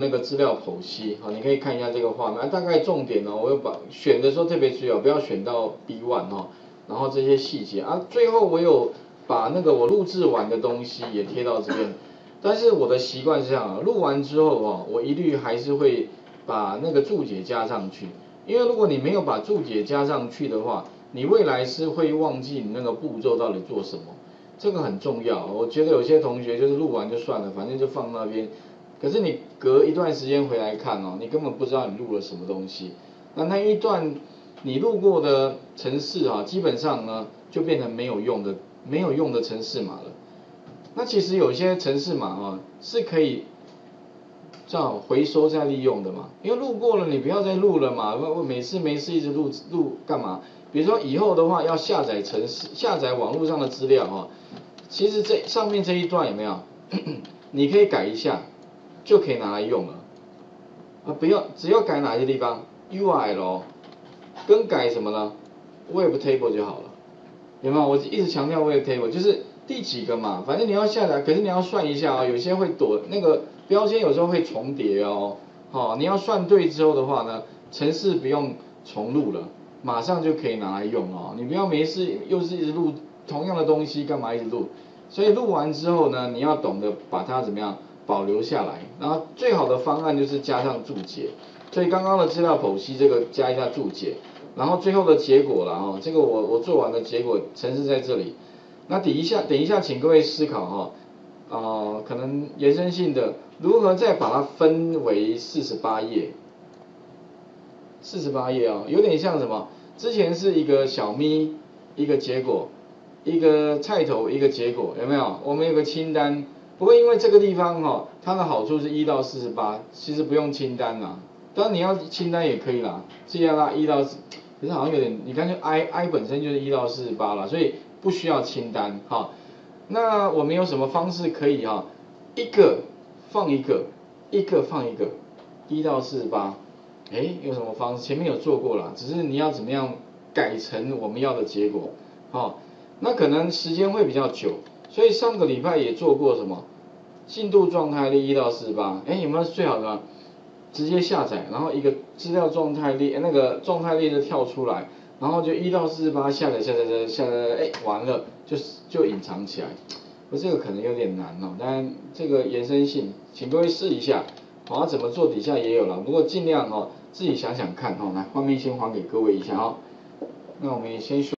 那个资料剖析，好，你可以看一下这个画面，大概重点呢，我有把选的时候特别注意哦，不要选到 B one 哦，然后这些细节。啊，最后我有把那个我录制完的东西也贴到这边，但是我的习惯是这样，录完之后哦，我一律还是会把那个注解加上去，因为如果你没有把注解加上去的话，你未来是会忘记你那个步骤到底做什么，这个很重要，我觉得有些同学就是录完就算了，反正就放那边。可是你隔一段时间回来看哦，你根本不知道你录了什么东西。那那一段你录过的城市啊，基本上呢就变成没有用的、没有用的城市码了。那其实有些城市码啊是可以这样回收再利用的嘛，因为录过了你不要再录了嘛，我每次没事一直录录干嘛？比如说以后的话要下载城市、下载网络上的资料哈，其实这上面这一段有没有？你可以改一下。就可以拿来用了，啊，不要，只要改哪些地方，URL，更改什么呢？Web Table 就好了，有没有？我一直强调 Web Table，就是第几个嘛，反正你要下载，可是你要算一下啊，有些会躲那个标签，有时候会重叠哦，好，你要算对之后的话呢，程式不用重录了，马上就可以拿来用哦，你不要没事又是一直录同样的东西，干嘛一直录？所以录完之后呢，你要懂得把它怎么样？保留下来，然后最好的方案就是加上注解，所以刚刚的资料剖析这个加一下注解，然后最后的结果了哈，这个我我做完的结果程式在这里，那等一下等一下请各位思考哈，啊可能延伸性的如何再把它分为四十八页，四十八页啊，有点像什么？之前是一个小咪一个结果，一个菜头一个结果，有没有？我们有个清单。不过因为这个地方哈，它的好处是一到四十八，其实不用清单啦。当然你要清单也可以啦，这样啦一到，可是好像有点，你看就 I I 本身就是一到四十八了，所以不需要清单哈。那我们有什么方式可以哈，一个放一个，一个放一个，一到四十八，哎，有什么方式？前面有做过了，只是你要怎么样改成我们要的结果，好，那可能时间会比较久。所以上个礼拜也做过什么进度状态列一到四十八，哎，有没有最好的？直接下载，然后一个资料状态列，那个状态列就跳出来，然后就一到四十八下载下载下载下载，哎，完了，就是就隐藏起来。我，这个可能有点难哦，但这个延伸性，请各位试一下。好，怎么做底下也有了，不过尽量哦自己想想看哦。来，画面先还给各位一下哦。那我们也先说。